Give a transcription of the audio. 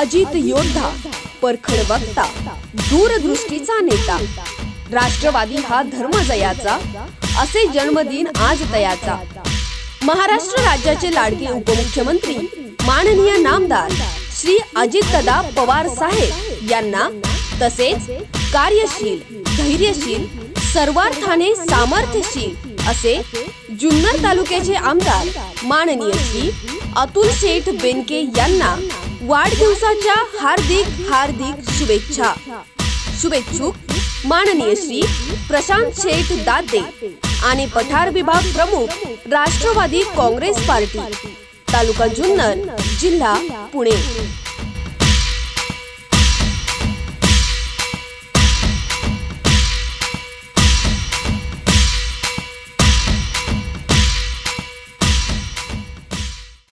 अजित योद्धा परखड वक्ता दूरदृष्टीचा नेता. राष्ट्रवादी हा धर्मजयाचा असे जन्मदिन आज तयाचा. महाराष्ट्र राज्याचे लाडके उपमुख्यमंत्री माननीय नामदार श्री अजितदा पवार साहेब यांना तसेच कार्यशील धैर्यशील सर्वार्थाने सामर्थ्यशील असे जुन्नर तालुक्याचे आमदार माननीय श्री अतुल शेठ बेनके यांना वाढदिवसाच्या हार्दिक हार्दिक शुभेच्छा. शुभेच्छुक माननीय श्री प्रशांत शेठ दाते आणि पठार विभाग प्रमुख राष्ट्रवादी काँग्रेस पार्टी तालुका जुन्नर जिल्हा पुणे.